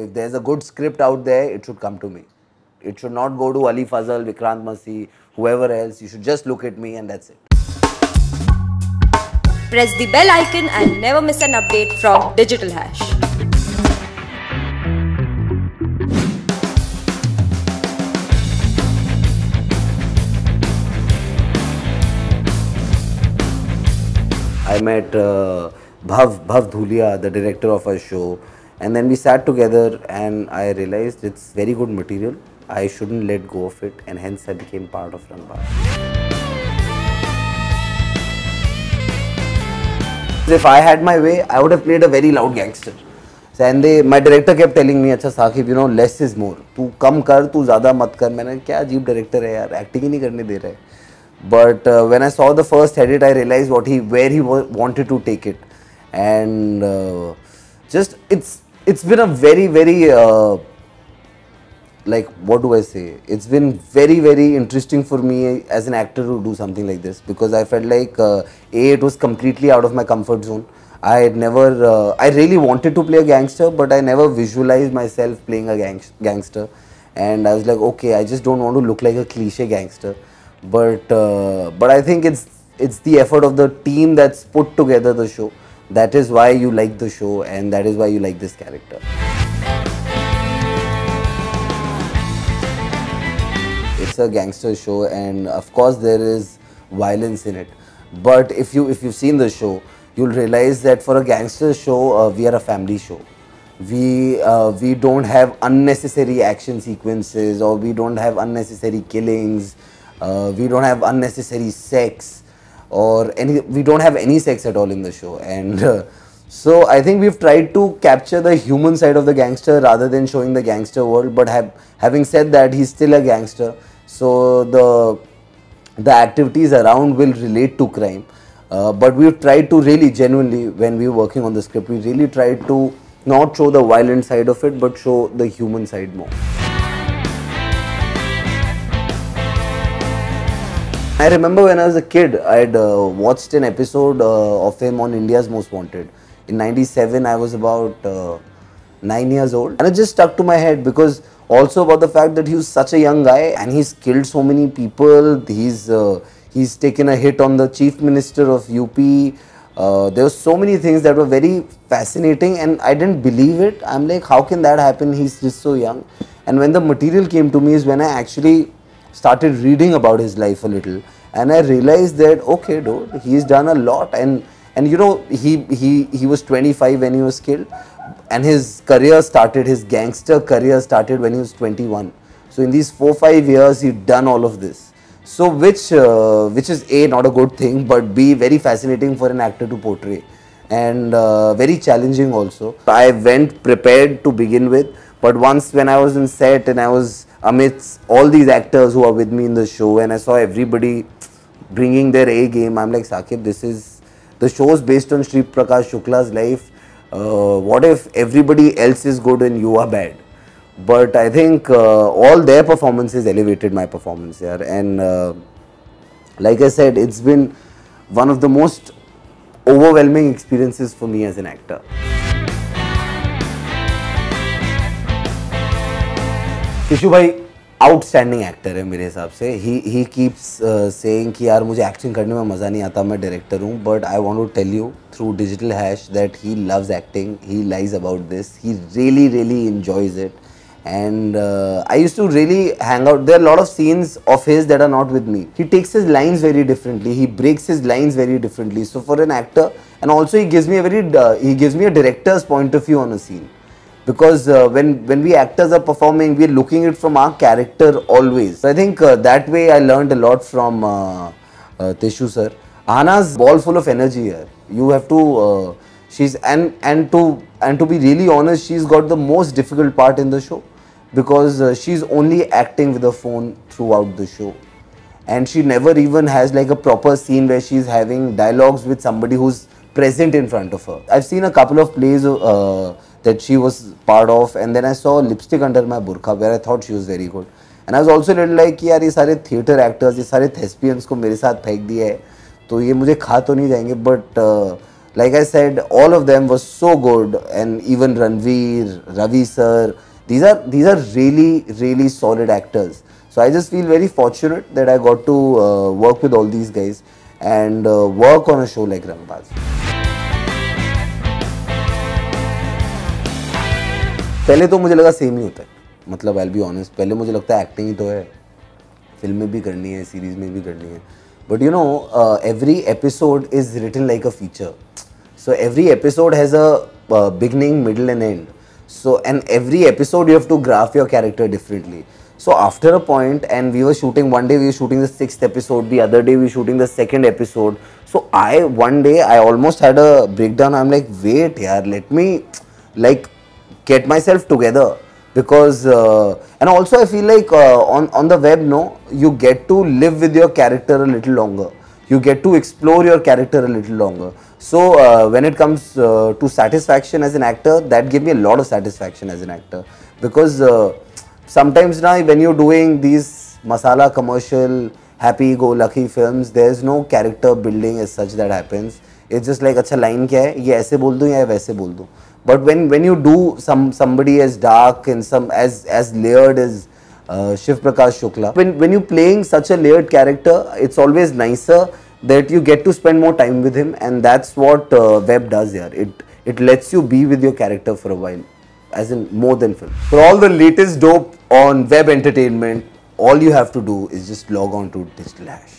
If there's a good script out there, it should come to me. It should not go to Ali Fazal, Vikrant Massey, whoever else. You should just look at me and that's it. Press the bell icon and never miss an update from Digital Hash. I met uh, Bhav, Bhav Dhulia, the director of our show, and then we sat together and I realized it's very good material. I shouldn't let go of it and hence I became part of Rangbaaz. If I had my way, I would have played a very loud gangster. And they, my director kept telling me, अच्छा Saqib you know less is more. तू कम कर, तू ज़्यादा मत कर. मैंने क्या अजीब director है यार, Acting ही नहीं करने दे रहे. But uh, when I saw the first edit, I realized what he, where he wanted to take it, and uh, just it's it's been a very very uh, like what do I say? It's been very very interesting for me as an actor to do something like this because I felt like uh, a it was completely out of my comfort zone. I had never uh, I really wanted to play a gangster, but I never visualized myself playing a gang- gangster, and I was like, okay, I just don't want to look like a cliche gangster, but uh, but I think it's it's the effort of the team that's put together the show. That is why you like the show, and that is why you like this character. it's a gangster show and of course there is violence in it. But if you if you've seen the show you'll realize that for a gangster show uh, we are a family show. We uh, we don't have unnecessary action sequences or we don't have unnecessary killings. Uh, we don't have unnecessary sex or any we don't have any sex at all in the show. And uh, so i think we've tried to capture the human side of the gangster rather than showing the gangster world. But have, having said that he's still a gangster. So the the activities around will relate to crime. Uh, but we've tried to really genuinely when we were working on the script we really tried to not show the violent side of it but show the human side more I remember when I was a kid, I had uh, watched an episode uh, of him on India's Most Wanted. In 97, I was about uh, 9 years old. And it just stuck to my head because also about the fact that he was such a young guy and he's killed so many people. He's, uh, he's taken a hit on the chief minister of UP. Uh, there were so many things that were very fascinating and I didn't believe it. I'm like, how can that happen? He's just so young. And when the material came to me is when I actually started reading about his life a little and I realized that okay dude he's done a lot. And and you know he he he was 25 when he was killed and his career started his gangster career started when he was 21 so in these 4 5 years he'd done all of this. So which uh, which is a not a good thing but b very fascinating for an actor to portray and uh, very challenging also. I went prepared to begin with but once when i was in set and i was amidst all these actors who are with me in the show and I saw everybody bringing their A game, I'm like, Saqib, this is the show is based on Sri Prakash Shukla's life. Uh, what if everybody else is good and you are bad? But I think uh, all their performances elevated my performance here. And uh, like I said, it's been one of the most overwhelming experiences for me as an actor. शिशु भाई outstanding actor है मेरे हिसाब से। ही he keeps saying कि यार मुझे acting करने में मज़ा नहीं आता, मैं डायरेक्टर हूँ but I want to tell you through digital hash that he loves acting he lies about this he really really enjoys it and I use to really hang out there lot of scenes of his that are not with me he takes his lines very differently he breaks his lines very differently so for an actor and also he gives me a very he gives me a director's point of view on a scene because uh, when when we actors are performing we are looking it from our character always. So i think uh, that way i learned a lot from uh, uh, tishu sir. Aahana's ball full of energy here. You have to uh, she's and and to and to be really honest she's got the most difficult part in the show. Because uh, she's only acting with a phone throughout the show. And she never even has like a proper scene where she's having dialogues with somebody who's present in front of her. I've seen a couple of plays that she was part of, and then I saw Lipstick Under My Burqa where I thought she was very good. And I was also little like कि यार ये सारे theatre actors ये सारे थेस्पियंस को मेरे साथ फेंक दिया है तो ये मुझे खा तो नहीं जाएँगे but like I said, all of them was so good, and even Ranveer, Ravi sir, these are these are really really solid actors. So I just feel very fortunate that I got to uh, work with all these guys and uh, work on a show like Rangbaaz. पहले तो मुझे लगा same ही होता है। मतलब आई be honest पहले मुझे लगता है एक्टिंग ही तो है। फ़िल्म में भी करनी है सीरीज़ में भी करनी है। But you know every episode is written like a feature so every episode has a beginning middle end and so and every episode you have to graph your character differently so after a point and we are shooting one day we shooting the six episode the other day we shooting the second episode so I one day I almost had a breakdown I am like wait यार let me like get myself together because uh, and also i feel like uh, on on the web no you get to live with your character a little longer you get to explore your character a little longer. So uh, when it comes uh, to satisfaction as an actor, that gave me a lot of satisfaction as an actor because uh, sometimes now when you're doing these masala commercial happy-go-lucky films, there's no character building as such that happens. It's just like अच्छा line क्या है? ये ऐसे बोल दूँ या वैसे बोल दूँ? But when when you do somebody as dark in some as as layered as Shiv Prakash Shukla when you playing such a layered character it's always nicer that you get to spend more time with him and that's what web does yeah it it lets you be with your character for a while as in more than film for all the latest dope on web entertainment all you have to do is just log on to digital hash